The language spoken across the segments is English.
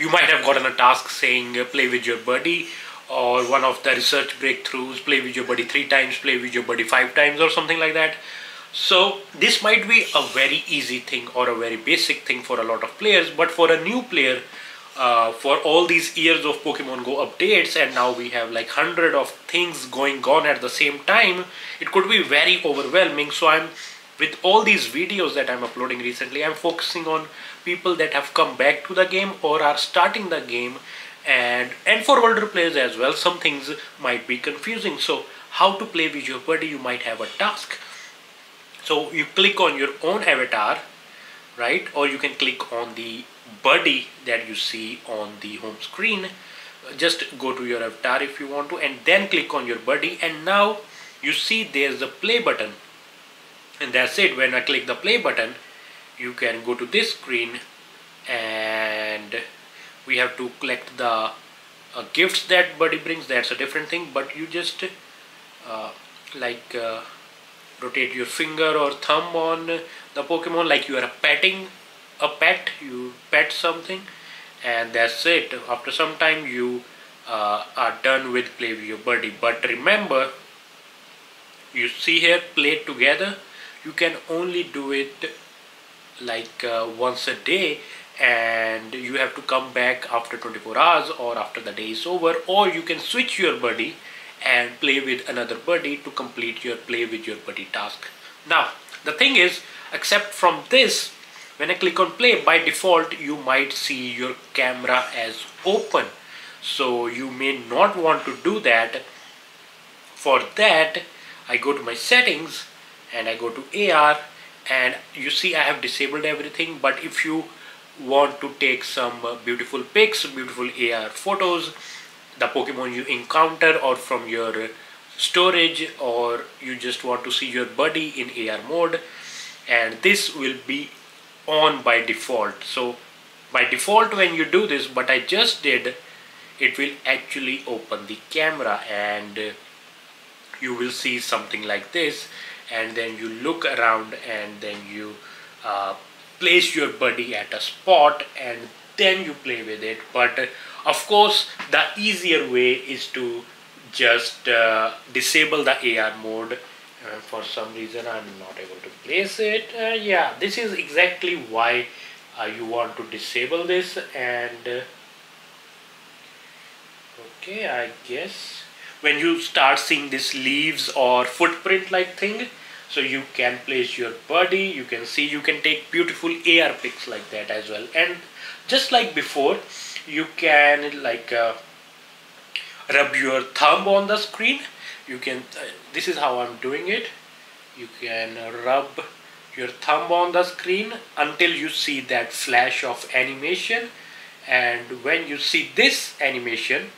you might have gotten a task saying uh, play with your buddy or one of the research breakthroughs play with your buddy three times play with your buddy five times or something like that. So this might be a very easy thing or a very basic thing for a lot of players but for a new player uh, for all these years of Pokemon Go updates and now we have like hundred of things going on at the same time it could be very overwhelming. So I'm with all these videos that I'm uploading recently I'm focusing on people that have come back to the game or are starting the game and and for older players as well some things might be confusing. So how to play with your buddy you might have a task. So you click on your own avatar right or you can click on the buddy that you see on the home screen. Just go to your avatar if you want to and then click on your buddy and now you see there's a play button and that's it. When I click the play button you can go to this screen and we have to collect the uh, gifts that buddy brings. That's a different thing but you just uh, like uh, rotate your finger or thumb on the Pokemon. Like you are petting a pet. You pet something and that's it. After some time you uh, are done with play with your buddy. But remember you see here play together you can only do it like uh, once a day and you have to come back after 24 hours or after the day is over or you can switch your buddy and play with another buddy to complete your play with your buddy task. Now the thing is except from this when I click on play by default you might see your camera as open. So you may not want to do that. For that I go to my settings and I go to AR and you see I have disabled everything but if you want to take some uh, beautiful pics beautiful AR photos the Pokemon you encounter or from your storage or you just want to see your buddy in AR mode and this will be on by default. So by default when you do this but I just did it will actually open the camera and uh, you will see something like this and then you look around and then you uh, place your buddy at a spot and then you play with it. But uh, of course the easier way is to just uh, disable the AR mode. Uh, for some reason I'm not able to place it. Uh, yeah this is exactly why you want to disable this and okay I guess when you start seeing this leaves or footprint like thing so you can place your body you can see you can take beautiful AR pics like that as well. And just like before you can like uh, rub your thumb on the screen. You can uh, this is how I'm doing it. You can rub your thumb on the screen until you see that flash of animation. And when you see this animation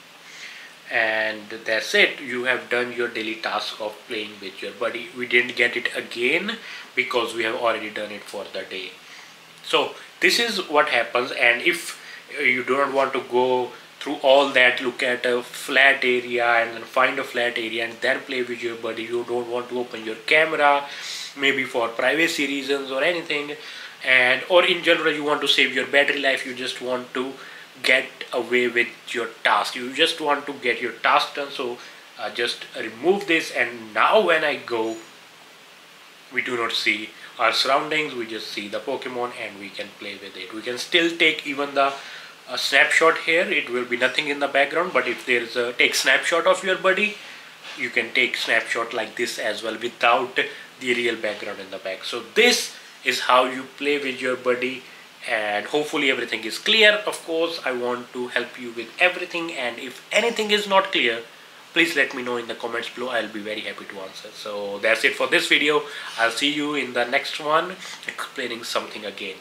and that's it. You have done your daily task of playing with your buddy. We didn't get it again because we have already done it for the day. So this is what happens. And if you don't want to go through all that look at a flat area and then find a flat area and then play with your buddy you don't want to open your camera maybe for privacy reasons or anything. And or in general you want to save your battery life you just want to get away with your task. You just want to get your task done so uh, just remove this and now when I go we do not see our surroundings we just see the Pokemon and we can play with it. We can still take even the a snapshot here. It will be nothing in the background but if there is a take snapshot of your buddy you can take snapshot like this as well without the real background in the back. So this is how you play with your buddy and hopefully everything is clear. Of course I want to help you with everything and if anything is not clear please let me know in the comments below. I'll be very happy to answer. So that's it for this video. I'll see you in the next one explaining something again